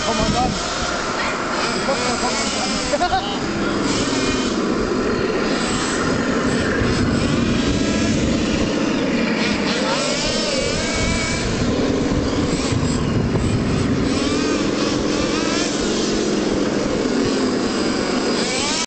Kommandant.